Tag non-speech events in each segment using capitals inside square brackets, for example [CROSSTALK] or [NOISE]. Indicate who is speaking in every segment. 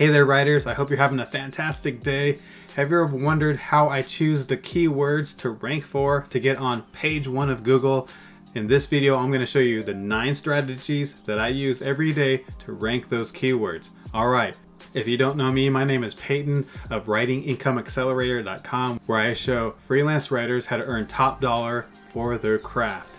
Speaker 1: Hey there writers, I hope you're having a fantastic day. Have you ever wondered how I choose the keywords to rank for to get on page one of Google? In this video, I'm going to show you the nine strategies that I use every day to rank those keywords. All right, if you don't know me, my name is Peyton of WritingIncomeAccelerator.com, where I show freelance writers how to earn top dollar for their craft.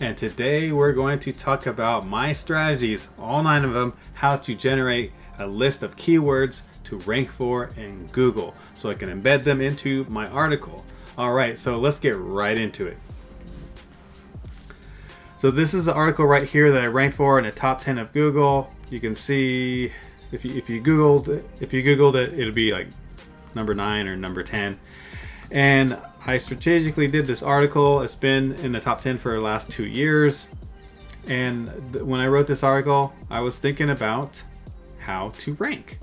Speaker 1: And today we're going to talk about my strategies, all nine of them, how to generate a list of keywords to rank for in Google so I can embed them into my article. All right, so let's get right into it. So this is the article right here that I ranked for in the top 10 of Google. You can see if you, if you Googled if you Googled it, it'll be like number nine or number 10. And I strategically did this article. It's been in the top 10 for the last two years. And when I wrote this article, I was thinking about how to rank.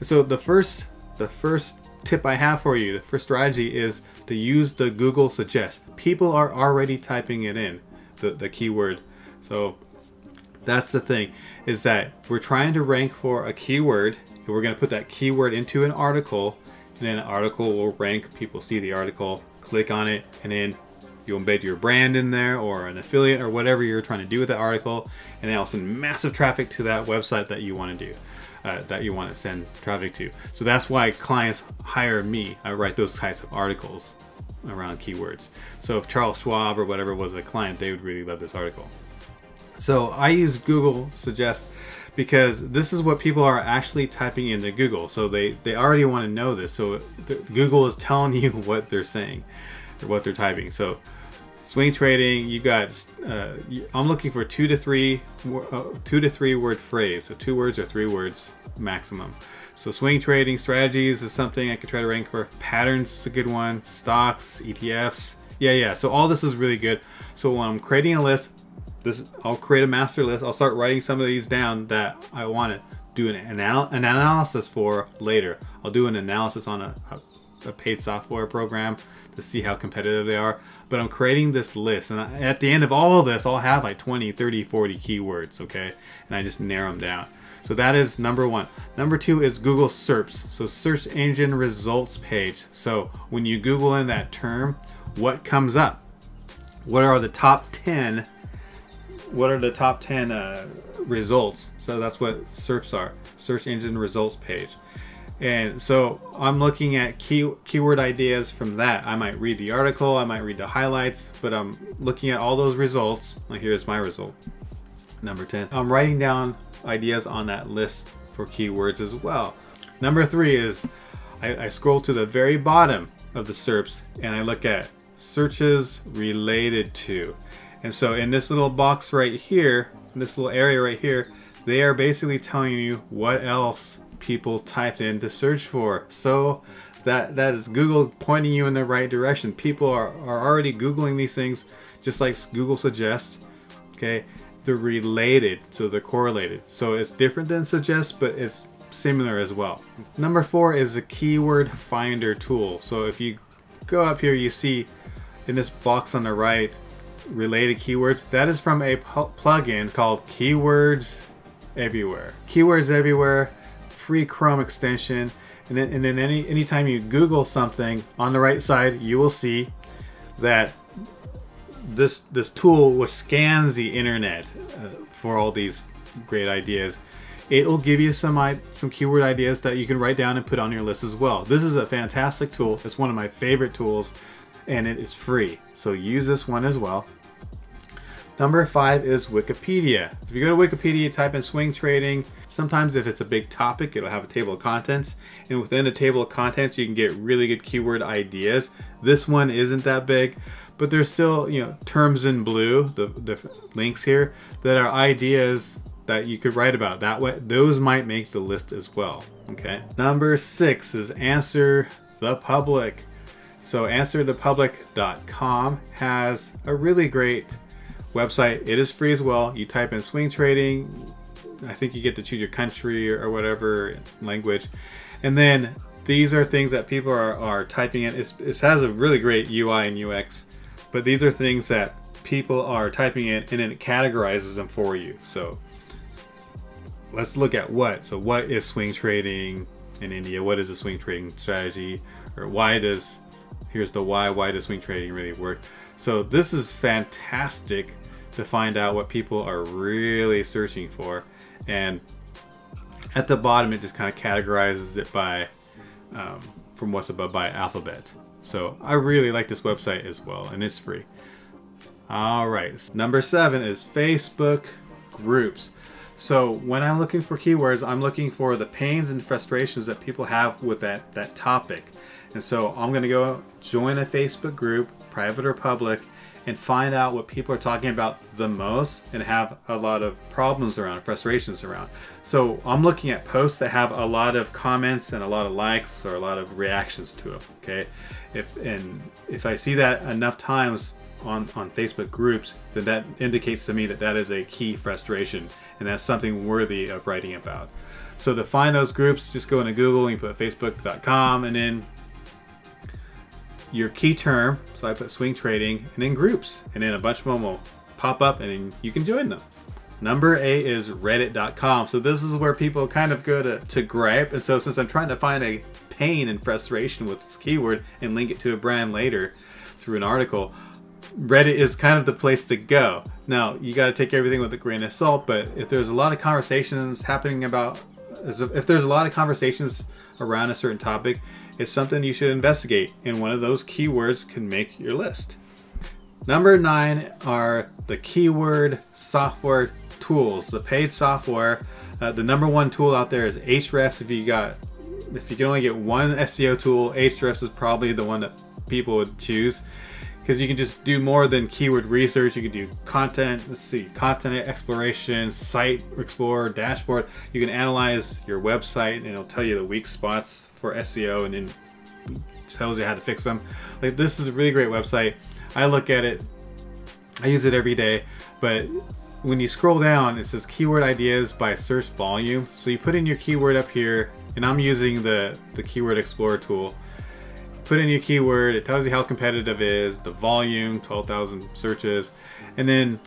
Speaker 1: So the first the first tip I have for you, the first strategy is to use the Google Suggest. People are already typing it in, the, the keyword. So that's the thing, is that we're trying to rank for a keyword, and we're gonna put that keyword into an article, and then an article will rank, people see the article, click on it, and then you embed your brand in there or an affiliate or whatever you're trying to do with that article, and will send massive traffic to that website that you want to do uh, that you want to send traffic to. So that's why clients hire me. I write those types of articles around keywords. So if Charles Schwab or whatever was a client, they would really love this article. So I use Google Suggest because this is what people are actually typing into Google. So they, they already want to know this. So Google is telling [LAUGHS] you what they're saying what they're typing. So swing trading you got uh, i'm looking for two to three uh, two to three word phrase. So two words or three words maximum. So swing trading strategies is something i could try to rank for. Patterns is a good one. Stocks etfs yeah yeah. So all this is really good. So when i'm creating a list this i'll create a master list. I'll start writing some of these down that i want to do an, an analysis for later. I'll do an analysis on a, a a paid software program to see how competitive they are. But I'm creating this list, and at the end of all of this, I'll have like 20, 30, 40 keywords, okay? And I just narrow them down. So that is number one. Number two is Google SERPs, so search engine results page. So when you Google in that term, what comes up? What are the top 10? What are the top 10 uh, results? So that's what SERPs are, search engine results page. And so I'm looking at key, keyword ideas from that. I might read the article, I might read the highlights, but I'm looking at all those results. Well, here's my result, number 10. I'm writing down ideas on that list for keywords as well. Number three is I, I scroll to the very bottom of the SERPs and I look at searches related to. And so in this little box right here, in this little area right here, they are basically telling you what else people typed in to search for. So that that is Google pointing you in the right direction. People are, are already Googling these things just like Google suggests. Okay, they're related, so they're correlated. So it's different than suggest, but it's similar as well. Number four is the keyword finder tool. So if you go up here, you see in this box on the right, related keywords. That is from a plugin called Keywords Everywhere. Keywords Everywhere free Chrome extension. And then, and then any anytime you Google something on the right side, you will see that this this tool which scans the internet uh, for all these great ideas. It will give you some some keyword ideas that you can write down and put on your list as well. This is a fantastic tool. It's one of my favorite tools, and it is free. So use this one as well. Number five is Wikipedia. If you go to Wikipedia, type in swing trading. Sometimes if it's a big topic, it'll have a table of contents. And within the table of contents, you can get really good keyword ideas. This one isn't that big, but there's still, you know, terms in blue, the, the links here, that are ideas that you could write about. That way, those might make the list as well, okay? Number six is Answer the Public. So answerthepublic.com has a really great website. It is free as well. You type in swing trading. I think you get to choose your country or whatever language. And then these are things that people are, are typing in. It's, it has a really great UI and UX, but these are things that people are typing in and it categorizes them for you. So let's look at what. So what is swing trading in India? What is a swing trading strategy? Or why does, here's the why, why does swing trading really work? So this is fantastic to find out what people are really searching for. And at the bottom, it just kind of categorizes it by, um, from what's above by alphabet. So I really like this website as well, and it's free. All right, number seven is Facebook groups. So when I'm looking for keywords, I'm looking for the pains and frustrations that people have with that, that topic. And so I'm gonna go join a Facebook group, private or public, and find out what people are talking about the most and have a lot of problems around, frustrations around. So I'm looking at posts that have a lot of comments and a lot of likes or a lot of reactions to them. Okay, if and if I see that enough times on on Facebook groups, then that indicates to me that that is a key frustration and that's something worthy of writing about. So to find those groups, just go into Google and you put facebook.com and then your key term. So I put swing trading and then groups, and then a bunch of them will pop up and then you can join them. Number eight is reddit.com. So this is where people kind of go to, to gripe. And so since I'm trying to find a pain and frustration with this keyword and link it to a brand later through an article, Reddit is kind of the place to go. Now, you got to take everything with a grain of salt, but if there's a lot of conversations happening about, if there's a lot of conversations around a certain topic, it's something you should investigate, and one of those keywords can make your list. Number nine are the keyword software tools, the paid software. Uh, the number one tool out there is Ahrefs. If you got, if you can only get one SEO tool, Ahrefs is probably the one that people would choose because you can just do more than keyword research. You can do content, let's see, content exploration, site explorer, dashboard. You can analyze your website and it'll tell you the weak spots for SEO and then tells you how to fix them. Like this is a really great website. I look at it, I use it every day, but when you scroll down, it says keyword ideas by search volume. So you put in your keyword up here, and I'm using the, the keyword explorer tool put in your keyword, it tells you how competitive it is, the volume, 12,000 searches, and then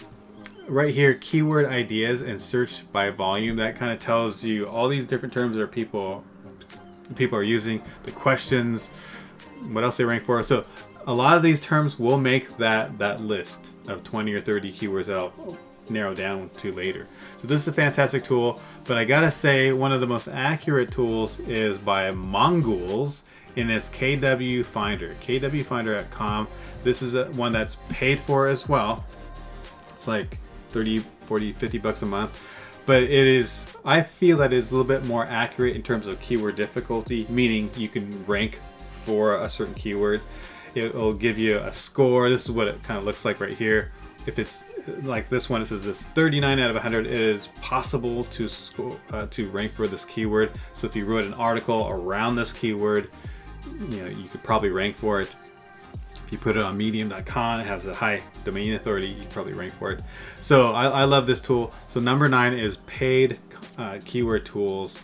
Speaker 1: right here, keyword ideas and search by volume, that kind of tells you all these different terms that people people are using, the questions, what else they rank for. So a lot of these terms will make that that list of 20 or 30 keywords that I'll narrow down to later. So this is a fantastic tool, but I gotta say one of the most accurate tools is by Mongools in this KW Finder, kwfinder.com. This is a, one that's paid for as well. It's like 30, 40, 50 bucks a month. But it is, I feel that it's a little bit more accurate in terms of keyword difficulty, meaning you can rank for a certain keyword. It'll give you a score. This is what it kind of looks like right here. If it's like this one, it says this 39 out of 100. It is possible to score, uh, to rank for this keyword. So if you wrote an article around this keyword, you know you could probably rank for it. If you put it on medium.com, it has a high domain authority, you probably rank for it. So I, I love this tool. So number nine is paid uh, keyword tools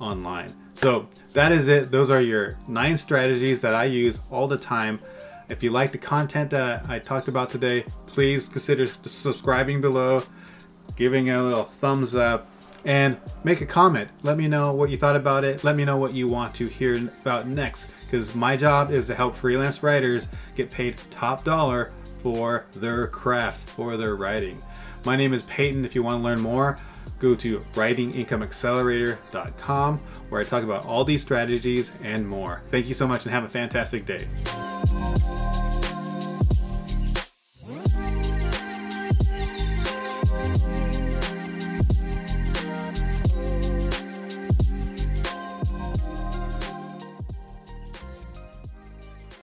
Speaker 1: online. So that is it. Those are your nine strategies that I use all the time. If you like the content that I talked about today, please consider subscribing below, giving a little thumbs up, and make a comment. Let me know what you thought about it. Let me know what you want to hear about next because my job is to help freelance writers get paid top dollar for their craft, for their writing. My name is Peyton. If you want to learn more, go to writingincomeaccelerator.com where I talk about all these strategies and more. Thank you so much and have a fantastic day.